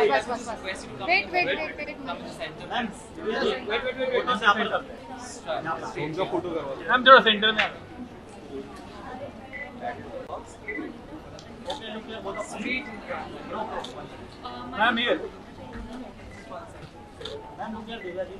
बस I बस just बस बस request you to come wait in- wait wait, wait wait, wait come in the center. Ma'am Wait, wait, wait, wait, wait. फ़ोटो से आप लोग करते हैं Straight. उनका फ़ोटो करवा मैम थोड़ा सेंटर में आ okay look here both of Straight. Ma'am here ma'am look here Divya ji